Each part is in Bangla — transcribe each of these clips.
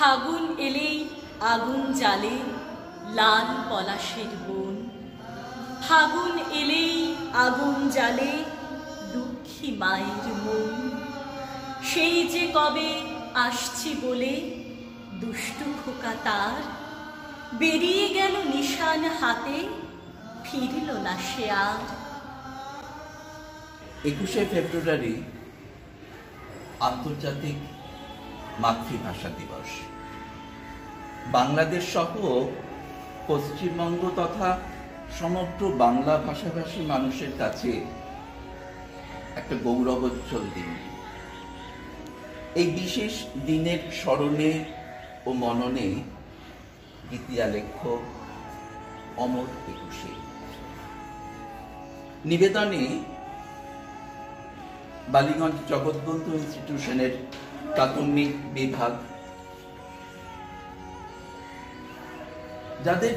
ফাগুন এলেই আগুন জ্বালে লাল পলাশের বন। ফাগুন এলেই আগুন জ্বালে দুঃখী মায়ের মন। সেই যে কবে আসছি বলে দুষ্টু খোকা তার। বেরিয়ে গেল নিশান হাতে, ফিরল না সে আর। একুশে ফেব্রুয়ারি আন্তর্জাতিক মাতৃভাষা দিবস। বাংলাদেশ সহ পশ্চিমবঙ্গ তথা সমগ্র বাংলা ভাষাভাষী মানুষের কাছে একটা গৌরবোজ্জ্বল দিন এই বিশেষ দিনের স্মরণে ও মননে গীতিয়া লেখ্য অমর একুশে। নিবেদনে বালিগঞ্জ জগৎবন্ধু ইনস্টিটিউশনের প্রাথমিক বিভাগ যাদের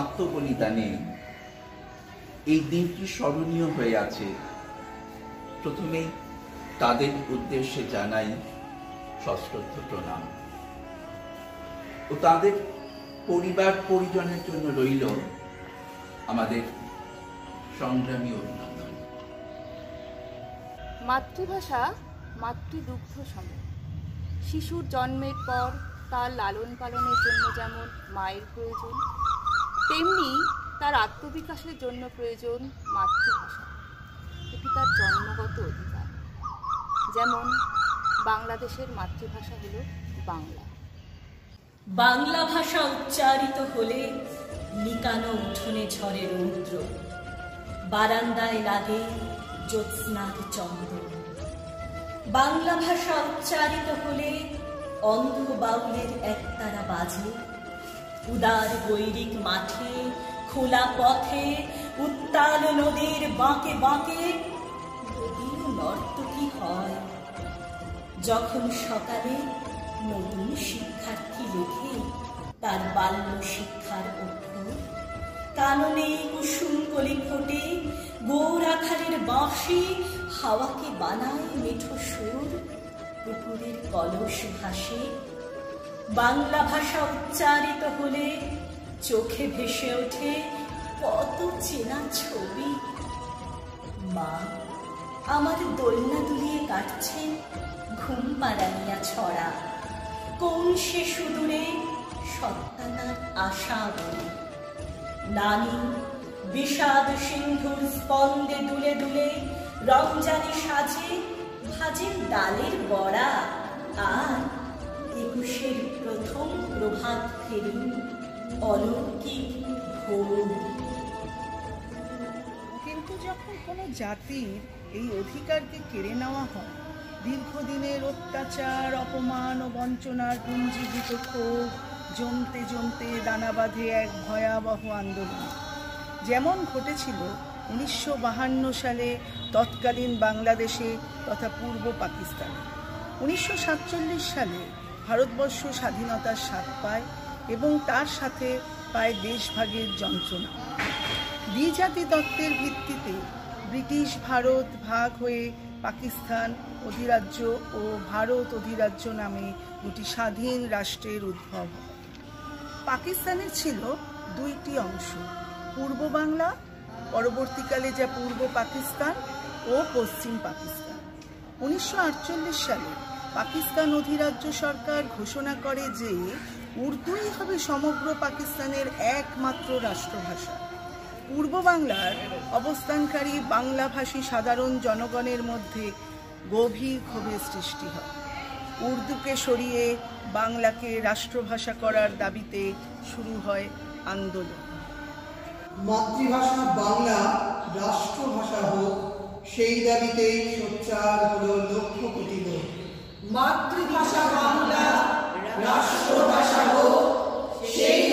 আত্মবলিদানে এই দিনটি স্মরণীয় হয়ে আছে। প্রথমেই তাদের উদ্দেশ্যে জানাই সশ্রদ্ধ প্রণাম। ও তাদের পরিবার পরিজনের জন্য রইল আমাদের সংগ্রামী অভিনন্দন। মাতৃভাষা, মাতৃদুগ্ধ সম শিশুর জন্মের পর তার লালন পালনের জন্য যেমন মায়ের প্রয়োজন, তেমনি তার আত্মবিকাশের জন্য প্রয়োজন মাতৃভাষা। এটি তার জন্মগত অধিকার। যেমন বাংলাদেশের মাতৃভাষা হল বাংলা। বাংলা ভাষা উচ্চারিত হলে নিকানো উঠোনে ঝরে রৌদ্র। বারান্দায় লাগে জ্যোৎস্নার চন্দ্র। বাংলা ভাষা উচ্চারিত হলে অন্ধ বাউলের একতারা বাজে। উদার গৈরিক মাঠে, খোলা পথে, উত্তাল নদীর বাঁকে বাঁকে নদীর নর্তকী হয়? যখন সকালে নতুন শিক্ষার্থী লেখে তার বাল্য শিক্ষার অক্ষর কাননে কুসুম কলি ফোটে, গৌরাখালের বাঁশি হাওয়াকে বানায় মেঠো সুর পুকুরের কলস ভাসে, বাংলা ভাষা উচ্চারিত হলে চোখে ভেসে ওঠে কত চেনা ছবি। মা, আমার দোলনা দুলিয়ে কাটছেন ঘুম পাড়ানিয়া ছড়া। কোন সে সুদূরে সত্তানার আশা বলে। নানি, বিষাদ সিন্ধুর স্পন্দে দুলে দুলে রমজানে সাজে ভাজেন ডালের বড়া। আর একুশের প্রথম প্রভাত ফেরি, অলৌকিক ভোর কিন্তু যখন কোনো জাতির এই অধিকারকে কেড়ে নেওয়া হয়, দীর্ঘদিনের অত্যাচার, অপমান ও বঞ্চনার পুঞ্জীভূত ক্ষোভ জমতে জমতে দানা বাঁধে এক ভয়াবহ আন্দোলন। যেমন ঘটেছিল উনিশশো সালে তৎকালীন বাংলাদেশে তথা পূর্ব পাকিস্তানে। উনিশশো সাতচল্লিশ সালে ভারতবর্ষ স্বাধীনতার স্বাদ পায় এবং তার সাথে পায় দেশভাগের যন্ত্রণা। দ্বিজাতি তত্ত্বের ভিত্তিতে ব্রিটিশ ভারত ভাগ হয়ে পাকিস্তান অধিরাজ্য ও ভারত অধিরাজ্য নামে দুটি স্বাধীন রাষ্ট্রের উদ্ভব পাকিস্তানের ছিল দুইটি অংশ, পূর্ব বাংলা পরবর্তীকালে যা পূর্ব পাকিস্তান ও পশ্চিম পাকিস্তান। উনিশশো আটচল্লিশ সালে পাকিস্তান অধিরাজ্য সরকার ঘোষণা করে যে উর্দুই হবে সমগ্র পাকিস্তানের একমাত্র রাষ্ট্রভাষা। পূর্ব বাংলার অবস্থানকারী বাংলাভাষী সাধারণ জনগণের মধ্যে গভীর ক্ষোভের সৃষ্টি হয়। উর্দুকে সরিয়ে বাংলাকে রাষ্ট্রভাষা করার দাবিতে শুরু হয় আন্দোলন। মাতৃভাষা বাংলা, রাষ্ট্রভাষা হোক, সেই দাবিতেই সোচ্চার হল লক্ষ্য কোটি লোক মাতৃভাষা বাংলা, রাষ্ট্রভাষা হোক, সেই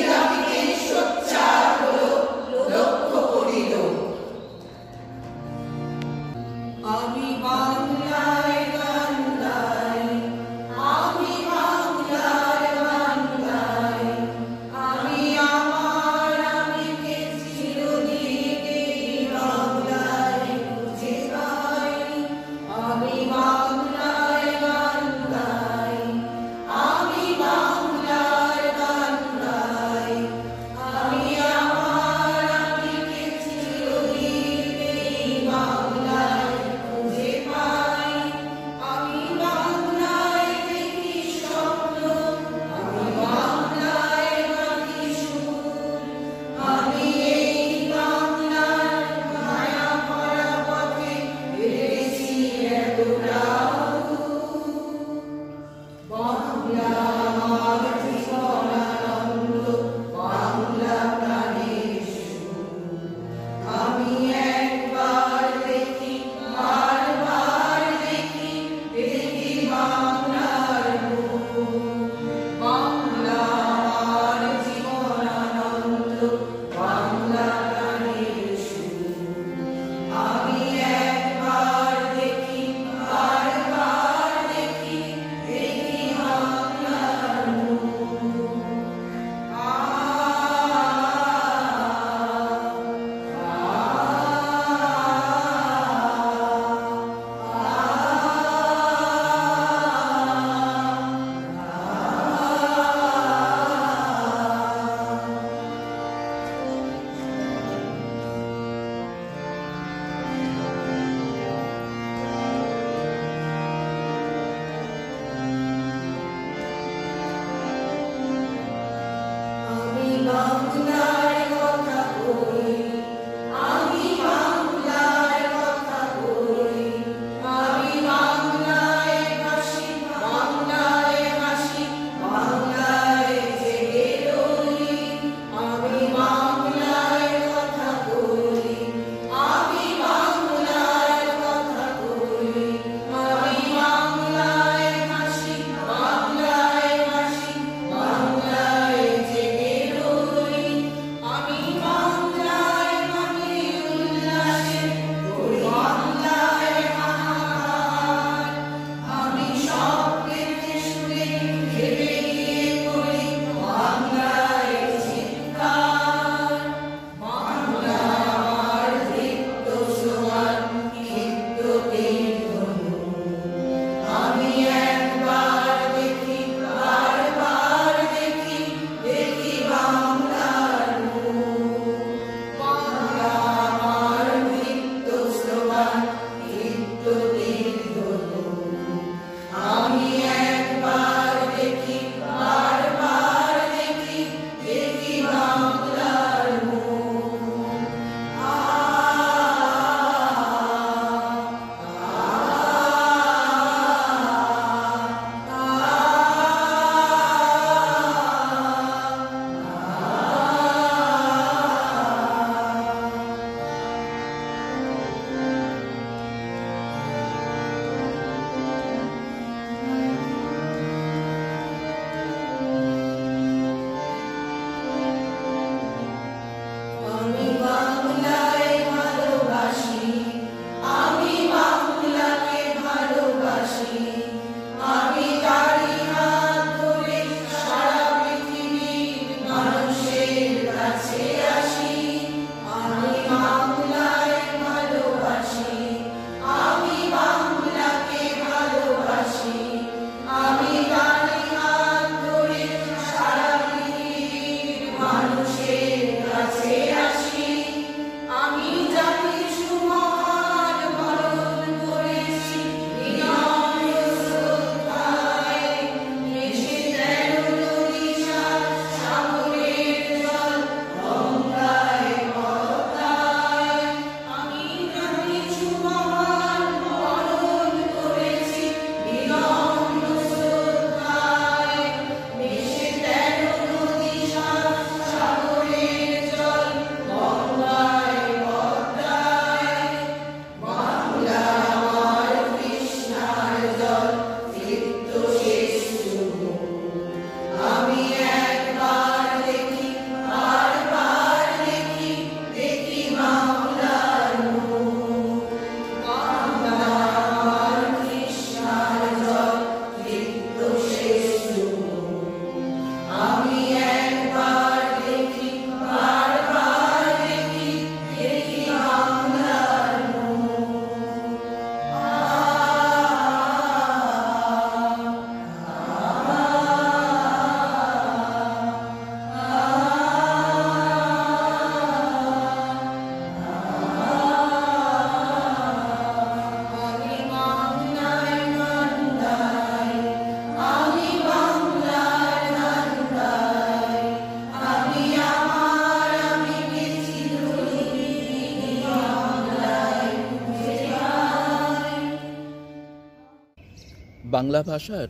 বাংলা ভাষার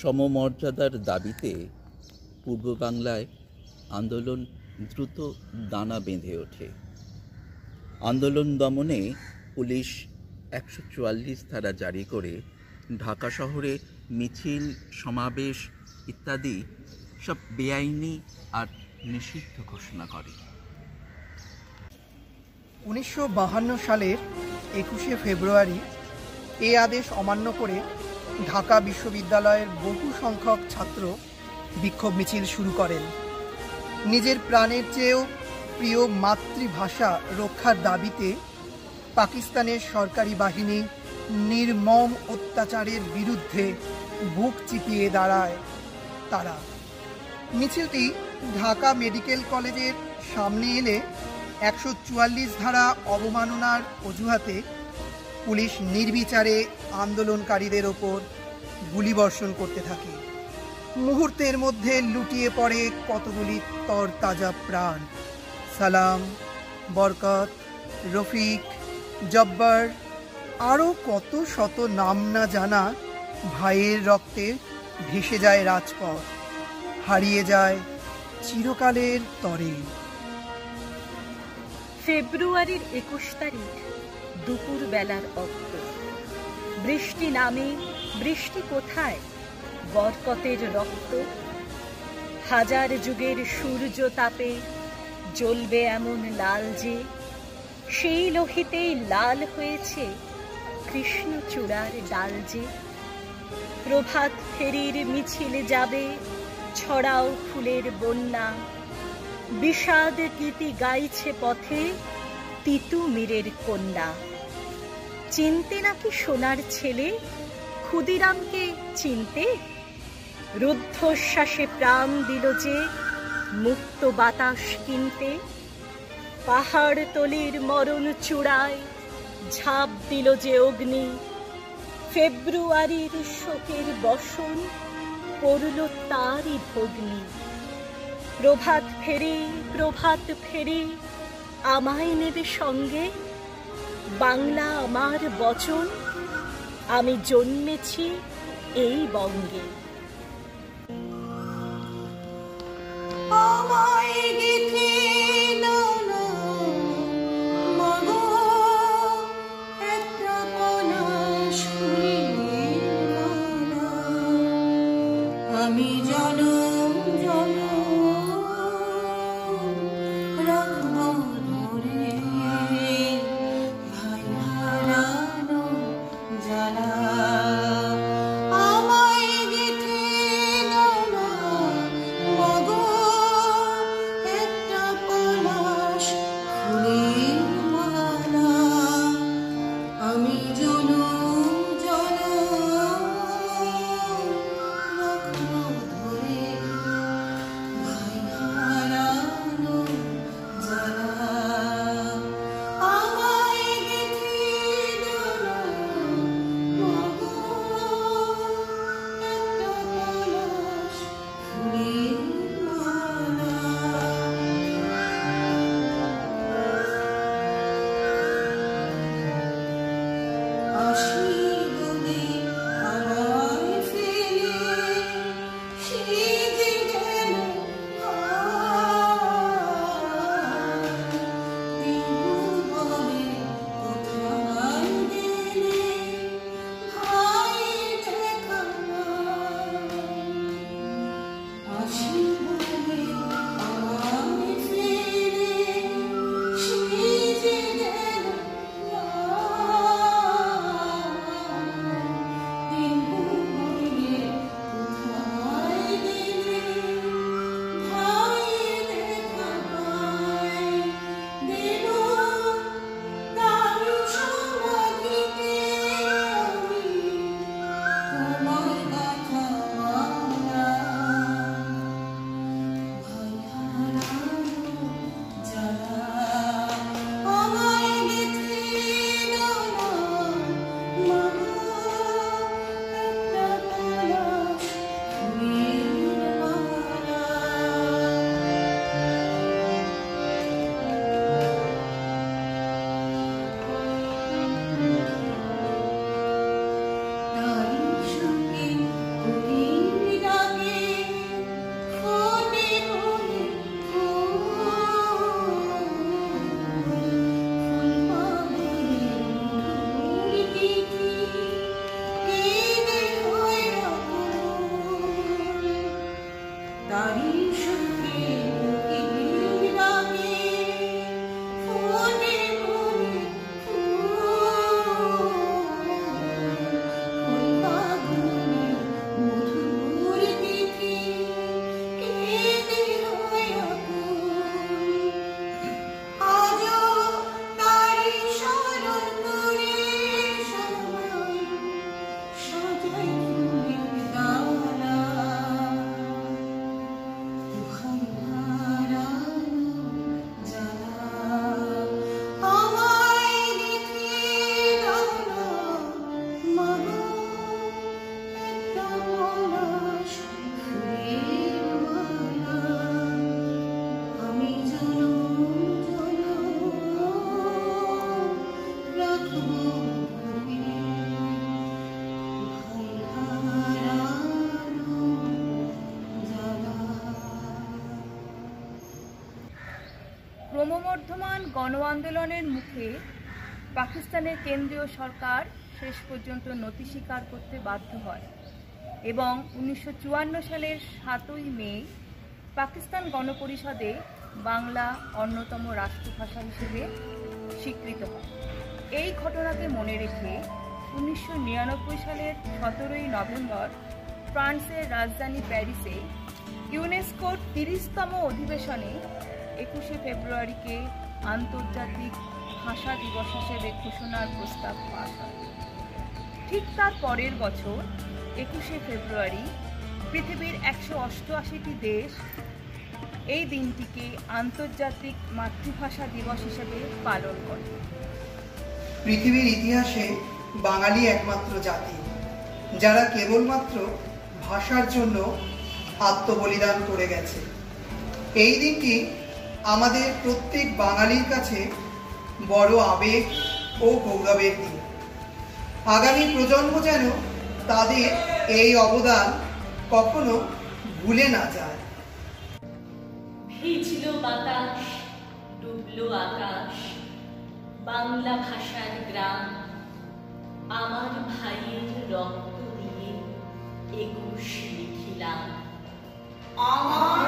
সমমর্যাদার দাবিতে পূর্ব বাংলায় আন্দোলন দ্রুত দানা বেঁধে ওঠে। আন্দোলন দমনে পুলিশ একশো চুয়াল্লিশ ধারা জারি করে ঢাকা শহরে মিছিল, সমাবেশ ইত্যাদি সব বেআইনি আর নিষিদ্ধ ঘোষণা করে। উনিশশো সালের একুশে ফেব্রুয়ারি এ আদেশ অমান্য করে ঢাকা বিশ্ববিদ্যালয়ের বহু সংখ্যক ছাত্র বিক্ষোভ মিছিল শুরু করেন। নিজের প্রাণের চেয়েও প্রিয় মাতৃভাষা রক্ষার দাবিতে পাকিস্তানের সরকারি বাহিনী নির্মম অত্যাচারের বিরুদ্ধে বুক চিপিয়ে দাঁড়ায় তারা। মিছিলটি ঢাকা মেডিকেল কলেজের সামনে এলে একশো চুয়াল্লিশ ধারা অবমাননার অজুহাতে পুলিশ নির্বিচারে আন্দোলনকারীদের ওপর গুলিবর্ষণ করতে থাকে। মুহূর্তের মধ্যে লুটিয়ে পড়ে কতগুলি তরতাজা প্রাণ। সালাম, বরকত, রফিক, জব্বার, আরও কত শত নাম না জানা ভাইয়ের রক্তে ভেসে যায় রাজপথ, হারিয়ে যায় চিরকালের তরে। ফেব্রুয়ারির একুশ তারিখ। দুপুর বেলার অক্ত। বৃষ্টি নামে, বৃষ্টি কোথায়? বরকতের রক্ত। হাজার যুগের সূর্য তাপে জ্বলবে এমন লাল যে, সেই লোহিতেই লাল হয়েছে কৃষ্ণচূড়ার ডাল যে। প্রভাত ফেরির মিছিল যাবে, ছড়াও ফুলের বন্যা। বিষাদ গীতি গাইছে পথে, তিতু মীরের কন্যা। চিনতে নাকি সোনার ছেলে? ক্ষুদিরামকে চিনতে? রুদ্ধশ্বাসে প্রাণ দিল যে মুক্ত বাতাস কিনতে। পাহাড় তলির মরণ চূড়ায় ঝাঁপ দিল যে অগ্নি। ফেব্রুয়ারির শোকের বসন পড়ল তারই ভগ্নি। প্রভাত ফেরি প্রভাত ফেরি, আমায় নেবে সঙ্গে বাংলা আমার বচন আমি জন্মেছি এই বঙ্গে। আমায় গেথে গণ আন্দোলনের মুখে পাকিস্তানের কেন্দ্রীয় সরকার শেষ পর্যন্ত নথি স্বীকার করতে বাধ্য হয় এবং উনিশশো চুয়ান্ন সালের সাতই মে পাকিস্তান গণপরিষদে বাংলা অন্যতম রাষ্ট্রভাষা হিসেবে স্বীকৃত হয়। এই ঘটনাকে মনে রেখে উনিশশো নিরানব্বই সালের সতেরোই নভেম্বর ফ্রান্সের রাজধানী প্যারিসে ইউনেস্কোর তিরিশতম অধিবেশনে একুশে ফেব্রুয়ারিকে আন্তর্জাতিক ভাষা দিবস হিসেবে ঘোষণার প্রস্তাব পাস হয় ঠিক তার পরের বছর, একুশে ফেব্রুয়ারি, পৃথিবীর একশো অষ্টআশিটি দেশ এই দিনটিকে আন্তর্জাতিক মাতৃভাষা দিবস হিসেবে পালন করে। পৃথিবীর ইতিহাসে বাঙালি একমাত্র জাতি, যারা কেবলমাত্র ভাষার জন্য আত্মবলিদান করে গেছে। এই দিনটি আমাদের প্রত্যেক বাঙালির কাছে বড় আবেগ ও গৌরবের দিন। আগামী প্রজন্ম যেন তাদের এই অবদান কখনো ভুলে না যায়। ভিজল বাতাস ডুবলো আকাশ বাংলা ভাষার গ্রাম আমার ভাইয়ের রক্ত দিয়ে একুশ লিখিলাম। আমার